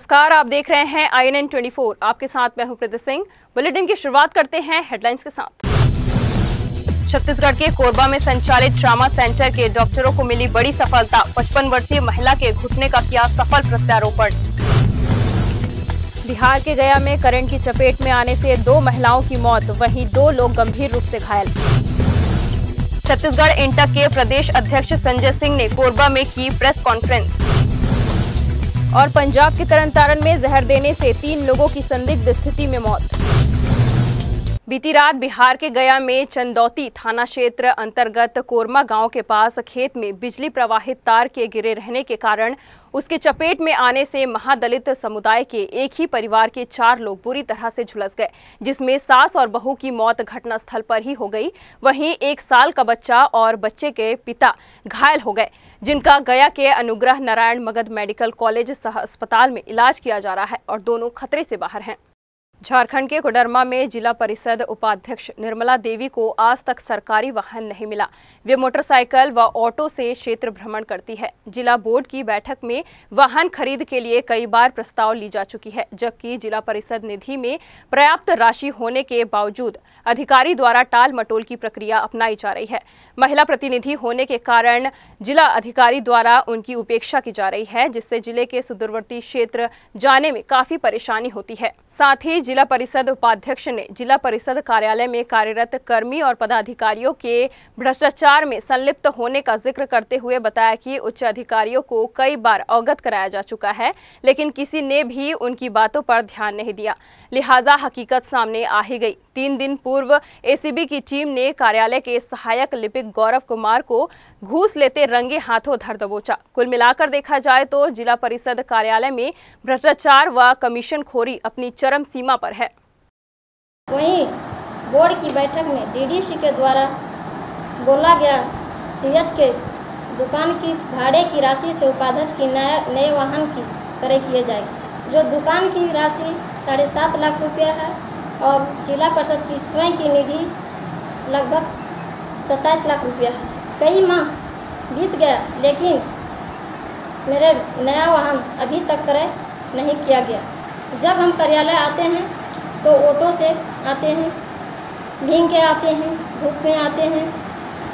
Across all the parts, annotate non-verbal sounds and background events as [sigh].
नमस्कार आप देख रहे हैं I N N twenty four आपके साथ मैं हूँ प्रीति सिंह। बुलेटिन की शुरुआत करते हैं हेडलाइंस के साथ। छत्तीसगढ़ के कोरबा में संचालित ट्रामा सेंटर के डॉक्टरों को मिली बड़ी सफलता। 55 वर्षीय महिला के घुटने का किया सफल प्रत्यारोपण। बिहार के गया में करंट की चपेट में आने से दो महिलाओं की मौत वहीं दो लोग गंभीर रूप से घायल। छत्तीसगढ़ इंटक के प्रदेश अध्यक्ष संजय सिंह ने कोरबा में की प्रेस कॉन्फ्रेंस। और पंजाब के तरन में जहर देने से तीन लोगों की संदिग्ध स्थिति में मौत। बीती रात बिहार के गया में चंदौती थाना क्षेत्र अंतर्गत कोरमा गाँव के पास खेत में बिजली प्रवाहित तार के गिरे रहने के कारण उसके चपेट में आने से महादलित समुदाय के एक ही परिवार के चार लोग बुरी तरह से झुलस गए, जिसमें सास और बहू की मौत घटनास्थल पर ही हो गई। वहीं एक साल का बच्चा और बच्चे के पिता घायल हो गए, जिनका गया के अनुग्रह नारायण मगध मेडिकल कॉलेज अस्पताल में इलाज किया जा रहा है और दोनों खतरे से बाहर हैं। झारखंड के कोडरमा में जिला परिषद उपाध्यक्ष निर्मला देवी को आज तक सरकारी वाहन नहीं मिला। वे मोटरसाइकिल व ऑटो से क्षेत्र भ्रमण करती है। जिला बोर्ड की बैठक में वाहन खरीद के लिए कई बार प्रस्ताव ली जा चुकी है, जबकि जिला परिषद निधि में पर्याप्त राशि होने के बावजूद अधिकारी द्वारा टाल मटोल की प्रक्रिया अपनाई जा रही है। महिला प्रतिनिधि होने के कारण जिला अधिकारी द्वारा उनकी उपेक्षा की जा रही है, जिससे ज़िले के सुदूरवर्ती क्षेत्र जाने में काफ़ी परेशानी होती है। साथ ही जिला परिषद उपाध्यक्ष ने जिला परिषद कार्यालय में कार्यरत कर्मी और पदाधिकारियों के भ्रष्टाचार में संलिप्त होने का ज़िक्र करते हुए बताया कि उच्च अधिकारियों को कई बार अवगत कराया जा चुका है, लेकिन किसी ने भी उनकी बातों पर ध्यान नहीं दिया। लिहाजा हकीकत सामने आ ही गई। तीन दिन पूर्व एसीबी की टीम ने कार्यालय के सहायक लिपिक गौरव कुमार को घूस लेते रंगे हाथों धर दबोचा। कुल मिलाकर देखा जाए तो जिला परिषद कार्यालय में भ्रष्टाचार व कमीशन खोरी अपनी चरम सीमा पर है। वहीं बोर्ड की बैठक में डीडीसी के द्वारा बोला गया सीएच के दुकान की भाड़े की राशि से उपाध्यक्ष की नए नए वाहन की क्रय किए जाए जो दुकान की राशि साढ़े सात लाख रुपया है और जिला परिषद की स्वयं की निधि लगभग सत्ताईस लाख रुपया है। कई माह बीत गया, लेकिन मेरे नया वाहन अभी तक क्रय नहीं किया गया। जब हम कार्यालय आते हैं तो ऑटो से आते हैं भींग के आते हैं, धूप में आते हैं।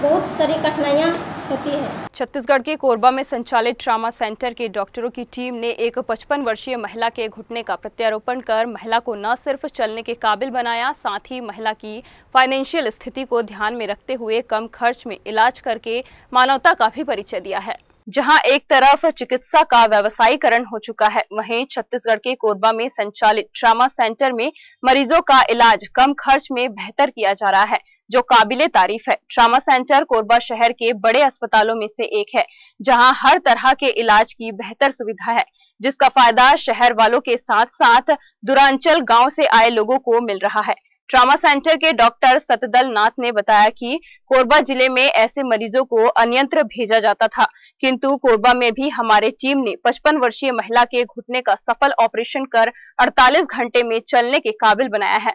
बहुत सारी कठिनाइयाँ होती है। छत्तीसगढ़ के कोरबा में संचालित ट्रामा सेंटर के डॉक्टरों की टीम ने एक 55 वर्षीय महिला के घुटने का प्रत्यारोपण कर महिला को न सिर्फ़ चलने के काबिल बनाया, साथ ही महिला की फाइनेंशियल स्थिति को ध्यान में रखते हुए कम खर्च में इलाज करके मानवता का भी परिचय दिया है। जहाँ एक तरफ़ चिकित्सा का व्यवसायीकरण हो चुका है, वहीं छत्तीसगढ़ के कोरबा में संचालित ट्रामा सेंटर में मरीजों का इलाज कम खर्च में बेहतर किया जा रहा है, जो काबिले तारीफ़ है। ट्रामा सेंटर कोरबा शहर के बड़े अस्पतालों में से एक है, जहाँ हर तरह के इलाज की बेहतर सुविधा है, जिसका फ़ायदा शहर वालों के साथ साथ दूरांचल गाँव से आए लोगों को मिल रहा है। ट्रामा सेंटर के डॉक्टर सतदल नाथ ने बताया कि कोरबा ज़िले में ऐसे मरीजों को अन्यंत्र भेजा जाता था। किंतु कोरबा में भी हमारे टीम ने 55 वर्षीय महिला के घुटने का सफल ऑपरेशन कर 48 घंटे में चलने के काबिल बनाया है।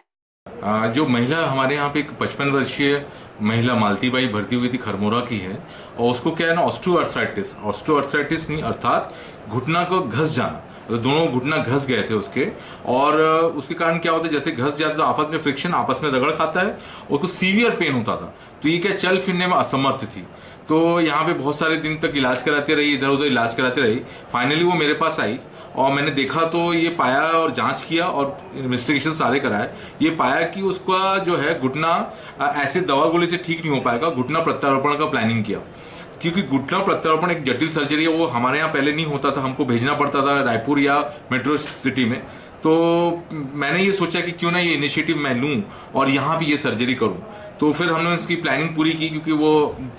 जो महिला हमारे यहाँ पे एक पचपन वर्षीय महिला मालती बाई भर्ती हुई थी खरमोरा की है, और उसको क्या है ना ऑस्ट्रो अर्थराइटिस नहीं, अर्थात घुटना को घस जाना। दोनों घुटना घस गए थे उसके। और उसके कारण क्या होता है, जैसे घस जाते तो आपस में फ्रिक्शन आपस में रगड़ खाता है उसको सीवियर पेन होता था। तो ये क्या चल फिरने में असमर्थ थी। तो यहाँ पे बहुत सारे दिन तक इलाज कराते रही इधर उधर इलाज कराते रही फाइनली वो मेरे पास आई और मैंने देखा तो ये पाया और जाँच किया और इन्वेस्टिगेशन सारे कराए। ये पाया कि उसका जो है घुटना ऐसे दवा गोली से ठीक नहीं हो पाएगा, घुटना प्रत्यारोपण का प्लानिंग किया। क्योंकि घुटना प्रत्यारोपण एक जटिल सर्जरी है, वो हमारे यहाँ पहले नहीं होता था, हमको भेजना पड़ता था रायपुर या मेट्रो सिटी में। तो मैंने ये सोचा कि क्यों ना ये इनिशिएटिव मैं लूँ और यहाँ भी ये सर्जरी करूँ। तो फिर हमने उसकी प्लानिंग पूरी की क्योंकि वो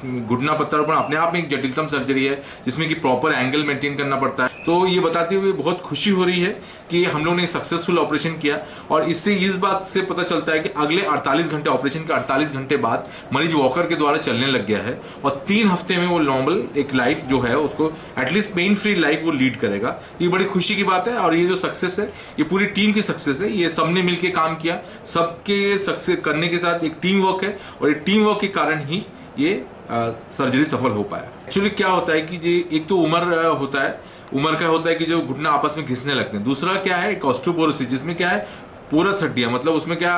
घुटना प्रत्यारोपण अपने आप में एक जटिलतम सर्जरी है, जिसमें कि प्रॉपर एंगल मेंटेन करना पड़ता है। तो ये बताते हुए बहुत खुशी हो रही है कि हम लोग ने सक्सेसफुल ऑपरेशन किया और इससे इस बात से पता चलता है कि अगले 48 घंटे ऑपरेशन के 48 घंटे बाद मरीज़ वॉकर के द्वारा चलने लग गया है और तीन हफ़्ते में वो नॉर्मल एक लाइफ जो है, उसको at least pain free life वो लीड करेगा। ये बड़ी खुशी की बात है और ये जो सक्सेस है, ये पूरी टीम की सक्सेस है। ये सबने मिलकर काम किया। सबके सक्सेस करने के साथ एक टीम वर्क है। और ये टीम वर्क के कारण ही ये सर्जरी सफल हो पाया। एक्चुअली क्या होता है कि जे, एक तो उम्र होता है। उम्र का होता है कि जो घुटना आपस में घिसने लगते हैं। दूसरा क्या है, एक ऑस्टोपोरोसिस जिसमें क्या है पोरस हड्डियाँ मतलब उसमें क्या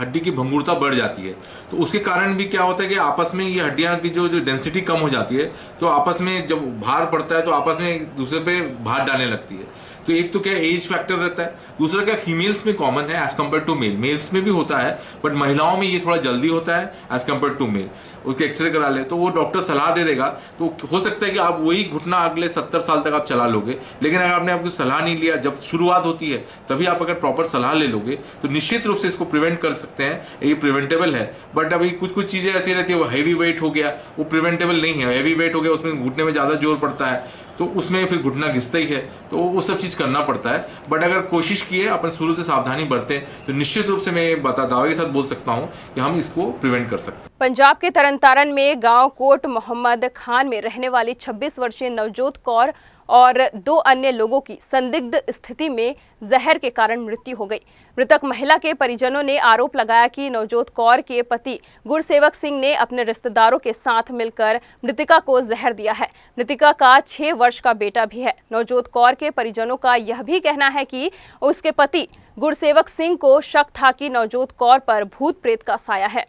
हड्डी की भंगुरता बढ़ जाती है। तो उसके कारण भी क्या होता है कि आपस में ये हड्डियाँ की जो जो डेंसिटी कम हो जाती है तो आपस में जब भार पड़ता है तो आपस में दूसरे पे भार डालने लगती है। तो एक तो क्या एज फैक्टर रहता है, दूसरा क्या फीमेल्स में कॉमन है as compare to male males में भी होता है बट महिलाओं में ये थोड़ा जल्दी होता है एज कंपेयर टू मेल उसके एक्सरे करा ले तो वो डॉक्टर सलाह दे देगा तो हो सकता है कि आप वही घुटना अगले सत्तर साल तक आप चला लोगे, लेकिन अगर आपने आपकी सलाह नहीं लिया, जब शुरुआत होती है, तभी आप अगर प्रॉपर सलाह ले लोगे तो निश्चित रूप से इसको प्रिवेंट कर सकते हैं, ये प्रिवेंटेबल है. बट अभी कुछ कुछ चीज़ें ऐसी रहती है, वो हैवी वेट हो गया, वो प्रिवेंटेबल नहीं है. हैवी वेट हो गया, उसमें घुटने में ज़्यादा ज़ोर पड़ता है. तो उसमें फिर घुटना घिसता ही है तो वो सब चीज़ करना पड़ता है। बट अगर कोशिश की है, अपन शुरू से सावधानी बरते तो निश्चित रूप से मैं बता, दावे के साथ बोल सकता हूँ कि हम इसको प्रिवेंट कर सकते हैं। पंजाब के तरन तारण में गाँव कोट मोहम्मद खान में रहने वाली 26 वर्षीय नवजोत कौर और दो अन्य लोगों की संदिग्ध स्थिति में जहर के कारण मृत्यु हो गई। मृतक महिला के परिजनों ने आरोप लगाया कि नवजोत कौर के पति गुरसेवक सिंह ने अपने रिश्तेदारों के साथ मिलकर मृतिका को जहर दिया है। मृतिका का छह वर्ष का बेटा भी है। नवजोत कौर के परिजनों का यह भी कहना है कि उसके पति गुरसेवक सिंह को शक था कि नवजोत कौर पर भूत प्रेत का साया है।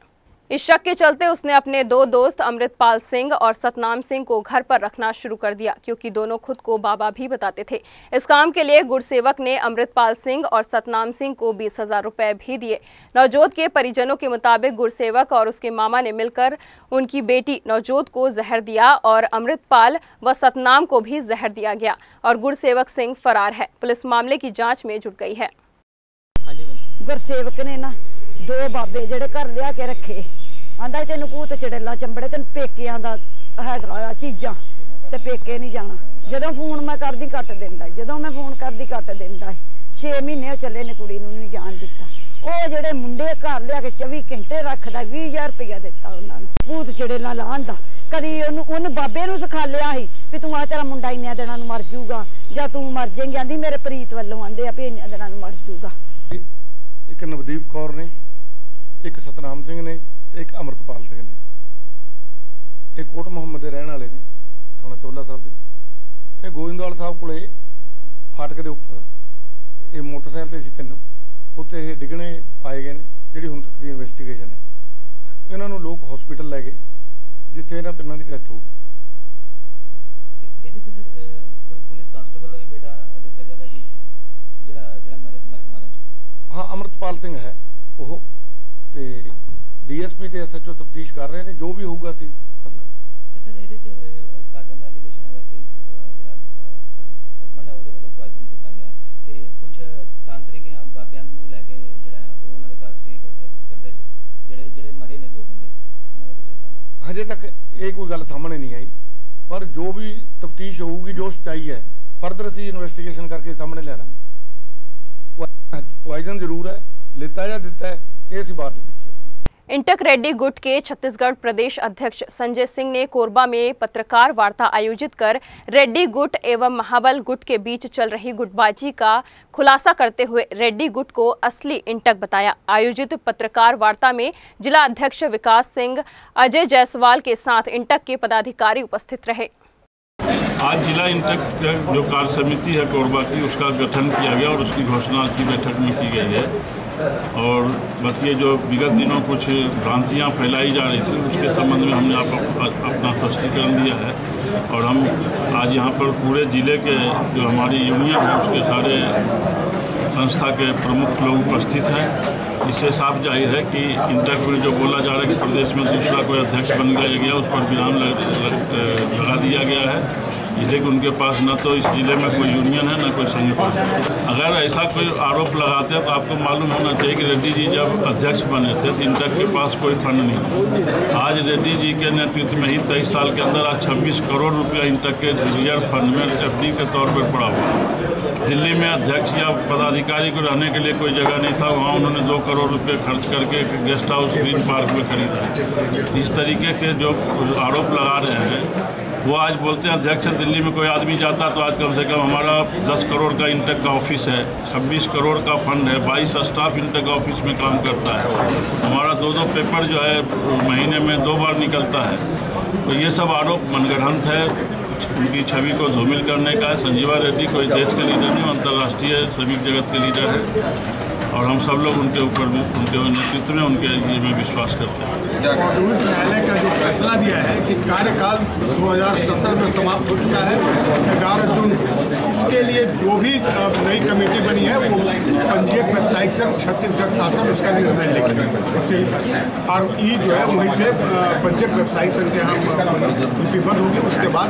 इस शक के चलते उसने अपने दो दोस्त अमृतपाल सिंह और सतनाम सिंह को घर पर रखना शुरू कर दिया, क्योंकि दोनों खुद को बाबा भी बताते थे। इस काम के लिए गुड़सेवक ने अमृतपाल सिंह और सतनाम सिंह को बीस हज़ार रुपए भी दिए। नवजोत के परिजनों के मुताबिक गुड़सेवक और उसके मामा ने मिलकर उनकी बेटी नवजोत को जहर दिया और अमृतपाल व सतनाम को भी जहर दिया गया और गुड़सेवक सिंह फरार है। पुलिस मामले की जाँच में जुट गई है। गुरसेवक ने ना दो बाबे जड़े घर लिया के रखे ਆਂਦਾ ਤੈਨੂੰ ਭੂਤ ਚੜੇਲਾ ਚੰਬੜੇ, ਤੈਨੂੰ ਪੇਕਿਆਂ ਦਾ ਹੈਗਾ ਆ ਚੀਜ਼ਾਂ ਤੇ ਪੇਕੇ ਨਹੀਂ ਜਾਣਾ। ਜਦੋਂ ਫੋਨ ਮੈਂ ਕਰਦੀ, ਕੱਟ ਦਿੰਦਾ ਜਦੋਂ ਮੈਂ ਫੋਨ ਕਰਦੀ, ਕੱਟ ਦਿੰਦਾ 6 ਮਹੀਨੇ ਚੱਲੇ ਨੇ ਕੁੜੀ ਨੂੰ ਨਹੀਂ ਜਾਣ ਦਿੱਤਾ। ਉਹ ਜਿਹੜੇ ਮੁੰਡੇ ਘਰ ਲਿਆ ਕੇ 24 ਘੰਟੇ ਰੱਖਦਾ 20000 ਰੁਪਇਆ ਦਿੱਤਾ ਉਹਨਾਂ ਨੂੰ। ਭੂਤ ਚੜੇਲਾ ਲਾਹਣ ਦਾ। ਕਦੀ ਉਹਨੂੰ ਉਹਨੂੰ ਬਾਬੇ ਨੂੰ ਸਿਖਾ ਲਿਆ ਸੀ ਵੀ ਤੂੰ ਆ ਤੇਰਾ ਮੁੰਡਾ ਇੰਨਿਆਂ ਦਿਨਾਂ ਨੂੰ ਮਰ ਜਾਊਗਾ, ਜਾਂ ਤੂੰ ਮਰ ਜਾਏਂਗੀ। ਆਂਦੀ, ਮੇਰੇ ਪ੍ਰੀਤ ਵੱਲੋਂ ਆਂਦੇ ਆ ਵੀ ਇੰਨਿਆਂ ਦਿਨਾਂ ਨੂੰ ਮਰ ਜਾਊਗਾ। ਇੱਕ ਨਵਦੀਪ ਕੌਰ ਨੇ, ਇੱਕ ਸਤਨਾਮ ਸਿੰਘ ਨੇ ਤੇ ਇੱਕ ਅਮਰਤਪਾਲ ਸਿੰਘ ਨੇ ਇਹ ਕੋਟ ਮੁਹੰਮਦ ਦੇ ਰਹਿਣ ਵਾਲੇ ਨੇ ਥਾਣਾ ਚੋਲਾ ਸਾਹਿਬ ਦੇ। ਇਹ ਗੋਇੰਦਵਾਲ ਸਾਹਿਬ ਕੋਲੇ ਫਾਟਕ ਦੇ ਉੱਪਰ ਇਹ ਮੋਟਰਸਾਈਕਲ ਤੇ ਸੀ ਤਿੰਨ ਉੱਤੇ ਇਹ ਡਿੱਗਣੇ ਪਾਏ ਗਏ ਨੇ ਜਿਹੜੀ ਹੁਣ ਤੱਕ ਦੀ ਇਨਵੈਸਟੀਗੇਸ਼ਨ ਹੈ। ਇਹਨਾਂ ਨੂੰ ਲੋਕ ਹਸਪੀਟਲ ਲੈ ਗਏ ਜਿੱਥੇ ਇਹਨਾਂ ਤਿੰਨਾਂ ਦੀ ਡੈਥ ਹੋ ਗਈ। ਤੇ ਇਹਦੇ ਚ ਸਰ ਅਹ, ਕੋਈ ਪੁਲਿਸ ਕਾਂਸਟੇਬਲ ਦਾ ਵੀ ਬੇਟਾ ਦੱਸਿਆ ਜਾਂਦਾ ਜੀ ਜਿਹੜਾ ਜਿਹੜਾ ਮਰੇ ਮਰਨ ਵਾਲਾ ਚ ਹਾਂ ਅਮਰਤਪਾਲ ਸਿੰਘ ਹੈ ਉਹ ਤੇ ਡੀਐਸਪੀ ਤੇ ਐਸਐਚਓ ਤਫਤੀਸ਼ ਕਰ ਰਹੇ ਨੇ ਜੋ ਵੀ ਹੋਊਗਾ ਲਾਂਗੇ। ਤੇ ਸਰ ਇਹਦੇ ਚ ਅਹ, ਘਰਦਿਆਂ ਦਾ ਐਲੀਗੇਸ਼ਨ ਹੈਗਾ ਕਿ ਅਹ, ਜਿਹੜਾ ਹਸਬੰਡ ਹੈ ਉਹਦੇ ਵੱਲੋਂ ਪੋਇਜ਼ਨ ਦਿੱਤਾ ਗਿਆ ਤੇ ਕੁਝ ਤਾਂਤਰਿਕ ਜਾਂ ਬਾਬਿਆਂ ਨੂੰ ਲੈ ਕੇ ਜਿਹੜਾ ਉਹ ਉਹਨਾਂ ਦੇ ਘਰ ਸਟੇ ਕਰਦੇ ਸੀ। ਜਿਹੜੇ ਜਿਹੜੇ ਮਰੇ ਨੇ ਦੋ ਬੰਦੇ। ਉਹਨਾਂ ਦਾ ਕੁਝ ਇਸ ਤਰ੍ਹਾਂ ਦਾ? ਹਜੇ ਤੱਕ ਇਹ ਕੋਈ ਗੱਲ ਸਾਹਮਣੇ ਨਹੀਂ ਆਈ। ਪਰ ਜੋ ਵੀ ਤਫਤੀਸ਼ ਹੋਊਗੀ ਜੋ ਸਚਾਈ ਹੈ ਫਰਦਰ ਅਸੀਂ ਇਨਵੈਸਟੀਗੇਸ਼ਨ ਕਰਕੇ ਸਾਹਮਣੇ ਲੈ ਦਾਂਗੇ ਪੋਇਜ਼ਨ ਜ਼ਰੂਰ ਹੈ ਲਿੱਤਾ ਜਾਂ ਦਿੱਤਾ ਹੈ ਇਹ ਅਸੀਂ ਬਾਅਦ ਦੇ ਵਿੱਚ इंटक रेड्डी गुट के छत्तीसगढ़ प्रदेश अध्यक्ष संजय सिंह ने कोरबा में पत्रकार वार्ता आयोजित कर रेड्डी गुट एवं महाबल गुट के बीच चल रही गुटबाजी का खुलासा करते हुए रेड्डी गुट को असली इंटक बताया। आयोजित पत्रकार वार्ता में जिला अध्यक्ष विकास सिंह, अजय जायसवाल के साथ इंटक के पदाधिकारी उपस्थित रहे। आज जिला इंटक जो कार्य समिति है कोरबा की, उसका गठन किया गया और उसकी घोषणा की बैठक में की गई है। और ये जो विगत दिनों कुछ भ्रांतियाँ फैलाई जा रही थी उसके संबंध में हमने आप, अपना स्पष्टीकरण दिया है। और हम आज यहाँ पर पूरे ज़िले के जो हमारी यूनियन है उसके सारे संस्था के प्रमुख लोग उपस्थित हैं। इससे साफ़ ज़ाहिर है कि इंटक में जो बोला जा रहा है कि प्रदेश में दूसरा कोई अध्यक्ष बन गया उस पर विराम लगा दिया गया है। ज़िले कि उनके पास न तो इस ज़िले में कोई यूनियन है, ना कोई संगठन अगर ऐसा कोई आरोप लगाते हैं तो आपको मालूम होना चाहिए कि रेड्डी जी जब अध्यक्ष बने थे तो इंटक के पास कोई फंड नहीं आज रेड्डी जी के नेतृत्व में ही तेईस साल के अंदर आज छब्बीस करोड़ रुपया इंटक के रिज़र्व फंड में एफ़ के तौर पर पड़ा हुआ दिल्ली में अध्यक्ष या पदाधिकारी को रहने के लिए कोई जगह नहीं था, वहाँ उन्होंने दो करोड़ रुपए खर्च करके एक गेस्ट हाउस ग्रीन पार्क में खरीदा। इस तरीके के जो आरोप लगा रहे हैं वो आज बोलते हैं, अध्यक्ष, दिल्ली में कोई आदमी जाता तो आज कम से कम हमारा 10 करोड़ का इंटक का ऑफ़िस है 26 करोड़ का फंड है 22 स्टाफ इंटक ऑफ़िस में काम करता है। हमारा दो दो पेपर जो है, महीने में दो बार निकलता है। तो ये सब आरोप मनगढ़ंत है, उनकी छवि को धूमिल करने का है। संजीवा रेड्डी कोई देश के लीडर नहीं अंतर्राष्ट्रीय श्रमिक जगत के लीडर है। और हम सब लोग उनके ऊपर भी, उनके नेतृत्व में उनके में विश्वास करते हैं। उच्च न्यायालय का जो फैसला दिया है कि कार्यकाल 2017 में समाप्त हो चुका है, ग्यारह जून इसके लिए जो भी नई कमेटी बनी है, वो पंजीयक वेबसाइट से छत्तीसगढ़ शासन, उसका निर्णय फैसला और ई जो है, वहीं से पंजीयक वेबसाइट से इनके हम लिपिबद्ध होगी। उसके बाद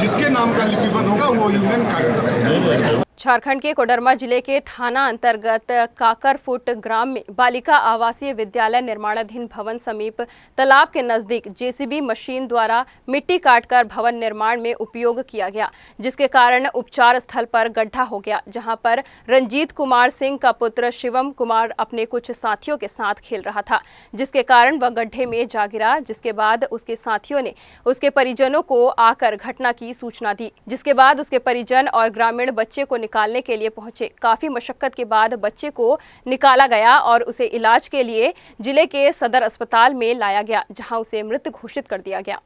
जिसके नाम का लिपिबद्ध होगा, वो यूनियन कार्य करेगा झारखंड के कोडरमा ज़िले के थाना अंतर्गत काकरफुट ग्राम में बालिका आवासीय विद्यालय निर्माणाधीन भवन समीप तालाब के नज़दीक जेसीबी मशीन द्वारा मिट्टी काटकर भवन निर्माण में उपयोग किया गया, जिसके कारण उपचार स्थल पर गड्ढा हो गया, जहाँ पर रंजीत कुमार सिंह का पुत्र शिवम कुमार अपने कुछ साथियों के साथ खेल रहा था, जिसके कारण वह गड्ढे में जा गिरा, जिसके बाद उसके साथियों ने उसके परिजनों को आकर घटना की सूचना दी, जिसके बाद उसके परिजन और ग्रामीण बच्चे को निकालने के लिए पहुँचे। काफ़ी मशक्कत के बाद बच्चे को निकाला गया और उसे इलाज के लिए ज़िले के सदर अस्पताल में लाया गया, जहाँ उसे मृत घोषित कर दिया गया।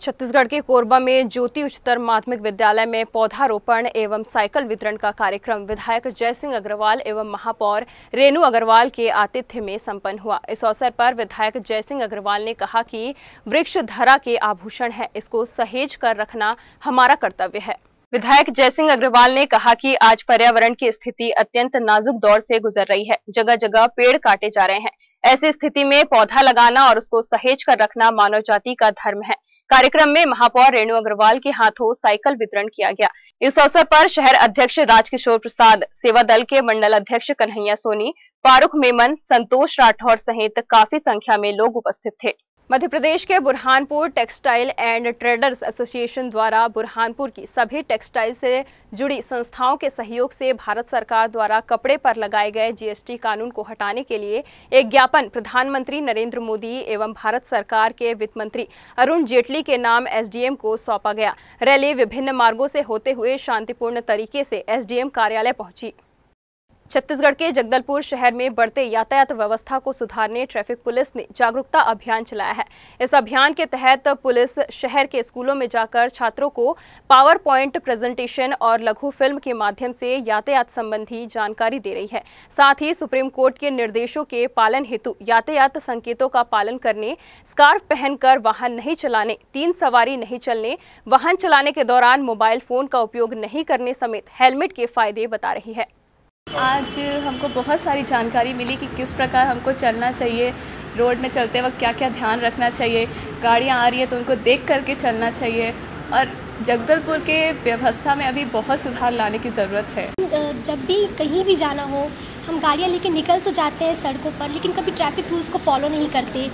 छत्तीसगढ़ के कोरबा में ज्योति उच्चतर माध्यमिक विद्यालय में पौधारोपण एवं साइकिल वितरण का कार्यक्रम विधायक जयसिंह अग्रवाल एवं महापौर रेणु अग्रवाल के आतिथ्य में संपन्न हुआ। इस अवसर पर विधायक जयसिंह अग्रवाल ने कहा कि वृक्ष धरा के आभूषण है, इसको सहेज कर रखना हमारा कर्तव्य है। विधायक जयसिंह अग्रवाल ने कहा कि आज पर्यावरण की स्थिति अत्यंत नाजुक दौर से गुजर रही है। जगह जगह पेड़ काटे जा रहे हैं। ऐसी स्थिति में पौधा लगाना और उसको सहेज कर रखना मानव जाति का धर्म है। कार्यक्रम में महापौर रेणु अग्रवाल के हाथों साइकिल वितरण किया गया। इस अवसर पर शहर अध्यक्ष राजकिशोर प्रसाद, सेवा दल के मंडल अध्यक्ष कन्हैया सोनी फारूक मेमन, संतोष राठौर सहित काफ़ी संख्या में लोग उपस्थित थे। मध्य प्रदेश के Burhanpur textile and traders association द्वारा बुरहानपुर की सभी टेक्सटाइल से जुड़ी संस्थाओं के सहयोग से भारत सरकार द्वारा कपड़े पर लगाए गए जीएसटी कानून को हटाने के लिए एक ज्ञापन प्रधानमंत्री नरेंद्र मोदी एवं भारत सरकार के वित्त मंत्री अरुण जेटली के नाम एसडीएम को सौंपा गया। रैली विभिन्न मार्गों से होते हुए शांतिपूर्ण तरीके से एसडीएम कार्यालय पहुँची। छत्तीसगढ़ के जगदलपुर शहर में बढ़ते यातायात व्यवस्था को सुधारने ट्रैफ़िक पुलिस ने जागरूकता अभियान चलाया है। इस अभियान के तहत पुलिस शहर के स्कूलों में जाकर छात्रों को पावर पॉइंट प्रेजेंटेशन और लघु फ़िल्म के माध्यम से यातायात संबंधी जानकारी दे रही है। साथ ही सुप्रीम कोर्ट के निर्देशों के पालन हेतु यातायात संकेतों का पालन करने, स्कार्फ पहनकर वाहन नहीं चलाने, तीन सवारी नहीं चलने, वाहन चलाने के दौरान मोबाइल फ़ोन का उपयोग नहीं करने समेत हेलमेट के फ़ायदे बता रही है। आज हमको बहुत सारी जानकारी मिली कि किस प्रकार हमको चलना चाहिए, रोड में चलते वक्त क्या क्या ध्यान रखना चाहिए, गाड़ियाँ आ रही है तो उनको देख करके चलना चाहिए और जगदलपुर के व्यवस्था में अभी बहुत सुधार लाने की ज़रूरत है। जब भी कहीं भी जाना हो, हम गाड़ियाँ लेके निकल तो जाते हैं सड़कों पर, लेकिन कभी ट्रैफ़िक रूल्स को फॉलो नहीं करते।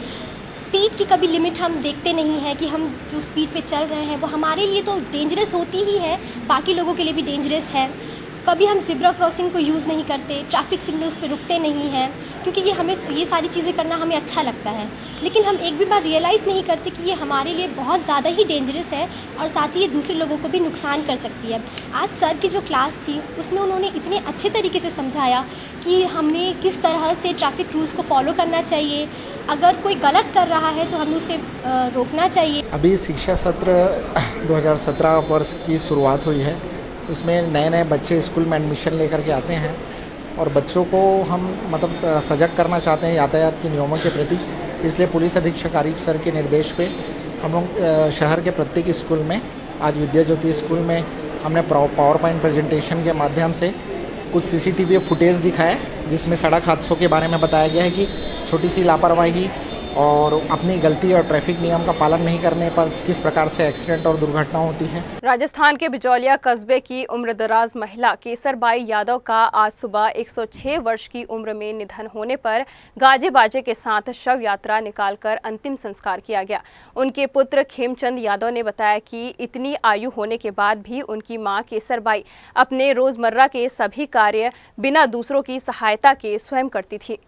स्पीड की कभी लिमिट हम देखते नहीं हैं कि हम जो स्पीड पे चल रहे हैं, वो हमारे लिए तो डेंजरस होती ही है, बाकी लोगों के लिए भी डेंजरस है। कभी हम जिब्रा क्रॉसिंग को यूज़ नहीं करते ट्रैफ़िक सिग्नल्स पे रुकते नहीं हैं, क्योंकि ये हमें, ये सारी चीज़ें करना हमें अच्छा लगता है। लेकिन हम एक भी बार रियलाइज़ नहीं करते कि ये हमारे लिए बहुत ज़्यादा ही डेंजरस है और साथ ही ये दूसरे लोगों को भी नुकसान कर सकती है। आज सर की जो क्लास थी, उसमें उन्होंने इतने अच्छे तरीके से समझाया कि हमें किस तरह से ट्रैफ़िक रूल्स को फॉलो करना चाहिए। अगर कोई गलत कर रहा है तो हमें उसे रोकना चाहिए। अभी शिक्षा सत्र [coughs] 2017 वर्ष की शुरुआत हुई है। उसमें नए नए बच्चे स्कूल में एडमिशन लेकर के आते हैं और बच्चों को हम मतलब सजग करना चाहते हैं यातायात के नियमों के प्रति। इसलिए पुलिस अधीक्षक आरिफ सर के निर्देश पे हम लोग शहर के प्रत्येक स्कूल में, आज विद्या ज्योति स्कूल में हमने पावर पॉइंट प्रेजेंटेशन के माध्यम से कुछ सीसीटीवी फुटेज दिखाया, जिसमें सड़क हादसों के बारे में बताया गया है कि छोटी सी लापरवाही और अपनी गलती और ट्रैफ़िक नियम का पालन नहीं करने पर किस प्रकार से एक्सीडेंट और दुर्घटना होती है? राजस्थान के बिजौलिया कस्बे की उम्रदराज महिला केसरबाई यादव का आज सुबह 106 वर्ष की उम्र में निधन होने पर गाजे बाजे के साथ शव यात्रा निकालकर अंतिम संस्कार किया गया। उनके पुत्र खेमचंद यादव ने बताया कि इतनी आयु होने के बाद भी उनकी माँ केसरबाई अपने रोज़मर्रा के सभी कार्य बिना दूसरों की सहायता के स्वयं करती थी।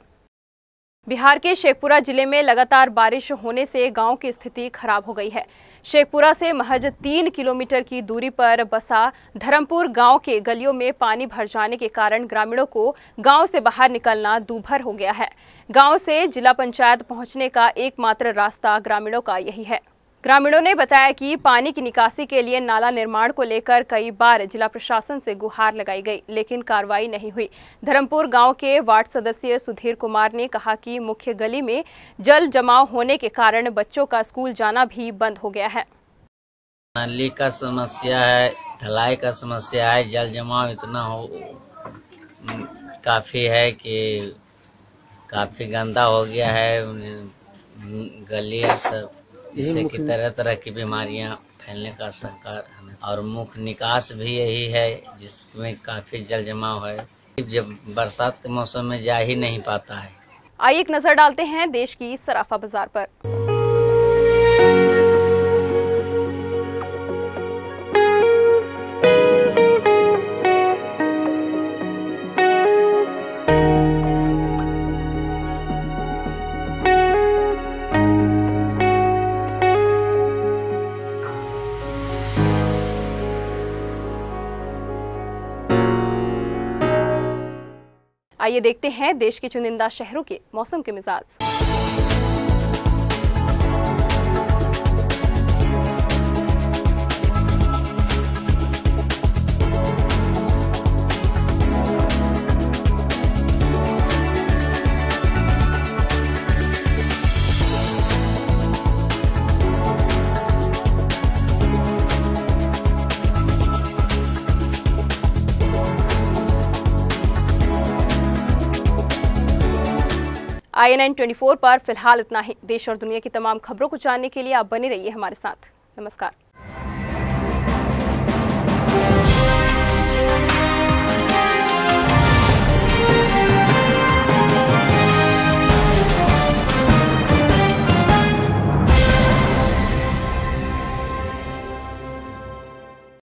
बिहार के शेखपुरा ज़िले में लगातार बारिश होने से गाँव की स्थिति खराब हो गई है। शेखपुरा से महज तीन किलोमीटर की दूरी पर बसा धर्मपुर गाँव के गलियों में पानी भर जाने के कारण ग्रामीणों को गाँव से बाहर निकलना दूभर हो गया है। गाँव से जिला पंचायत पहुँचने का एकमात्र रास्ता ग्रामीणों का यही है। ग्रामीणों ने बताया कि पानी की निकासी के लिए नाला निर्माण को लेकर कई बार जिला प्रशासन से गुहार लगाई गई, लेकिन कार्रवाई नहीं हुई। धर्मपुर गाँव के वार्ड सदस्य सुधीर कुमार ने कहा कि मुख्य गली में जल जमाव होने के कारण बच्चों का स्कूल जाना भी बंद हो गया है। नाली का समस्या है, ढलाई का समस्या है, जल जमाव इतना हो, काफ़ी है कि काफ़ी गंदा हो गया है। गली सब जिससे कि तरह तरह की बीमारियाँ फैलने का संकार हमें और मुख्य निकास भी यही है जिसमें काफ़ी जल जमाव है। जब बरसात के मौसम में जा ही नहीं पाता है। आइए एक नज़र डालते हैं देश की सराफा बाज़ार पर। आइए देखते हैं देश के चुनिंदा शहरों के मौसम के मिजाज। I N N twenty four पर फ़िलहाल इतना ही। देश और दुनिया की तमाम खबरों को जानने के लिए आप बने रहिए हमारे साथ। नमस्कार।